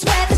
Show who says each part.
Speaker 1: sweat